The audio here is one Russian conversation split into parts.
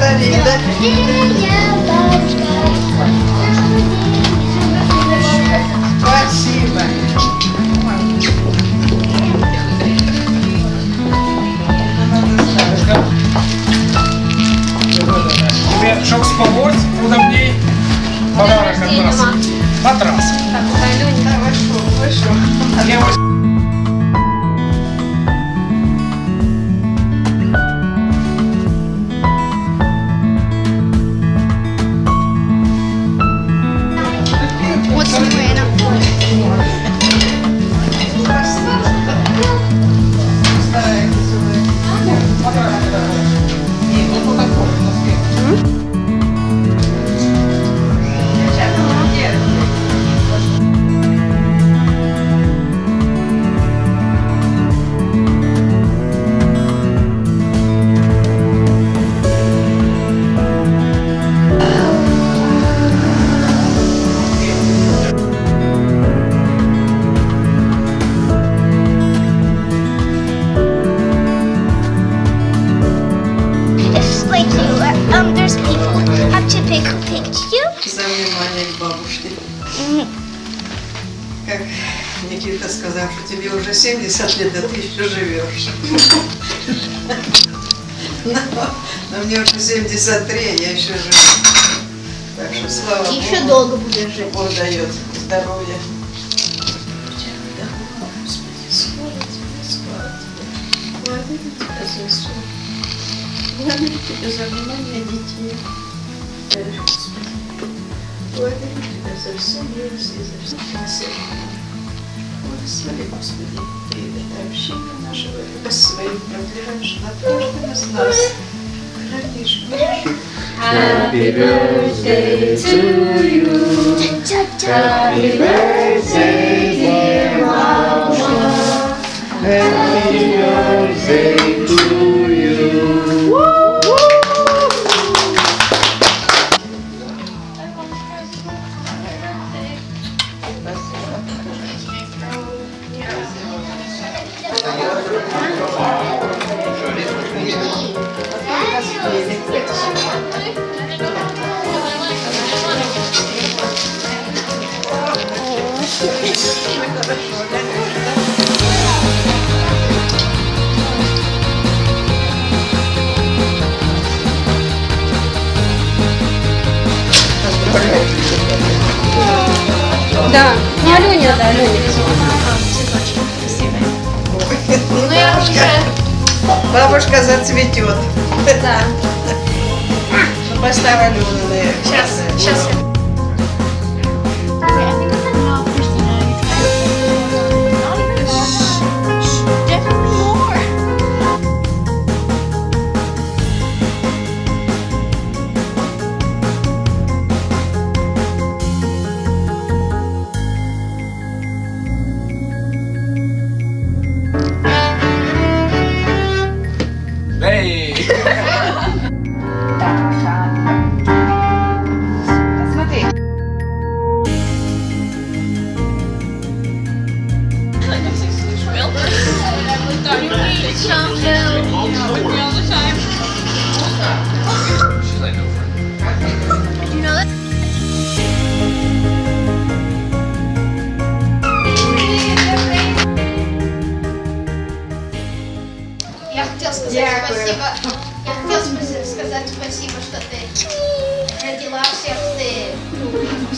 дарили, да? Спасибо. Тебе, чтоб спалось удобней, подарок от нас. Матрас. Pick you. За внимание к бабушке. Как Никита сказал, что тебе уже 70 лет, а ты еще живешь. Но, но мне уже 73, а я еще живу. Так что слава Еще Богу, долго будешь жить. Бог дает здоровье. Благодарю Тебя за внимание детей. Господи. Благодарю Тебя за все милости и за все спасение. Благослови, Господи, Ты это общение нашего, Ты своим продлеваешь над каждым из нас. Хранишь, бережешь. Happy birthday to you. Happy birthday, Ну, Алёня, да, Алёня. Ну, я уже... Бабушка зацветет. Да. Ну, Алену на Сейчас, сейчас.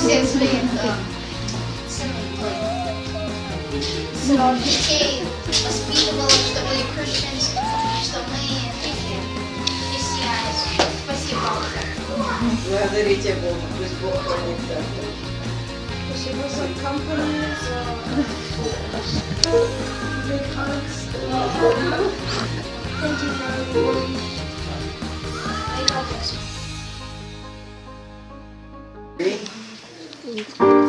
всех своих да, сынов, детей, воспитывала, что были Christians, что мы такие христиане. Спасибо. Благодарите Бога, пусть Бог хранит каждого. Спасибо за company, за big hugs. Thank you for everything. I love you.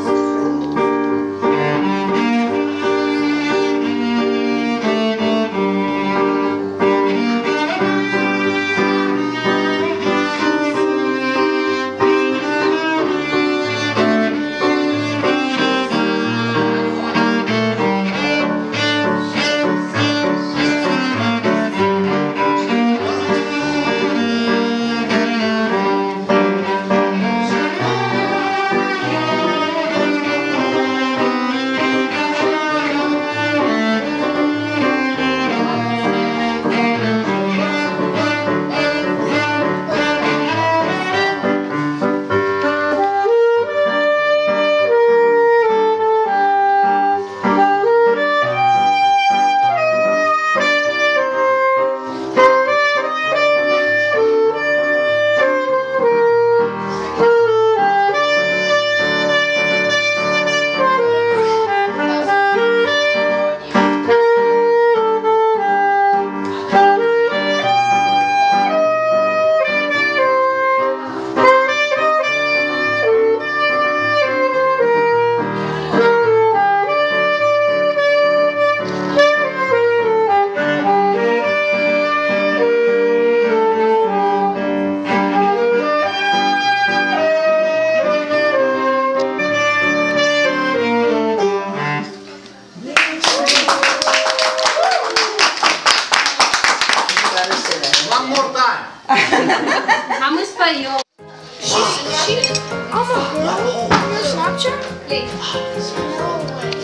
How much for She's, She, she, I'm a girl. Snapchat? Yeah. No way.